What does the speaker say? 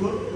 good